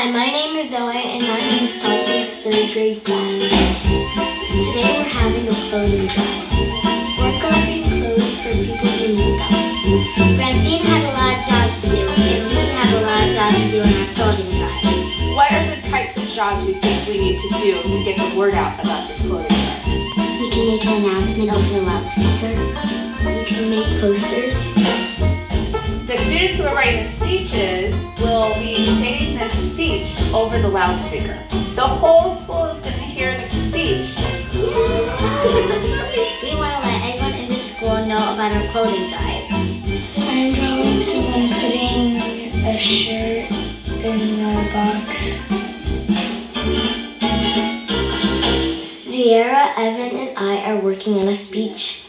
Hi, my name is Zoe and I'm in Wisconsin's third grade class. Today we're having a clothing drive. We're collecting clothes for people who need them. Francine had a lot of jobs to do and we have a lot of jobs to do in our clothing drive. What are the types of jobs you think we need to do to get the word out about this clothing drive? We can make an announcement over the loudspeaker. We can make posters. The students who are writing the speeches will be saying this speech over the loudspeaker. The whole school is going to hear the speech. we want to let everyone in the school know about our clothing drive. I'm drawing someone putting a shirt in the box. Sierra, Evan, and I are working on a speech.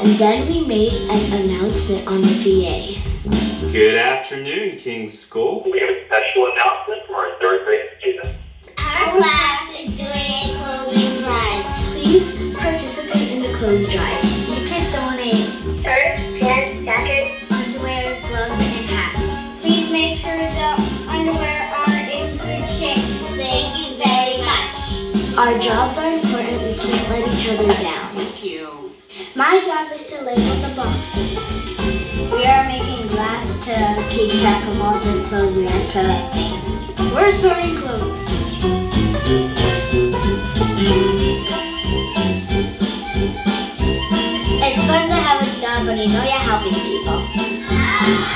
And then we made an announcement on the PA. Good afternoon, King's School. We have a special announcement from our third grade students. Our class is doing a clothing drive. Please participate in the clothes drive. You can donate shirts, pants, jackets, underwear, gloves, and hats. Please make sure the underwear are in good shape. Thank you very much. Our jobs are important. We can't let each other down. Thank you. My job is to label the boxes. We are making glass to keep track of all the clothes we are collecting. We're sorting clothes. It's fun to have a job when you know you're helping people.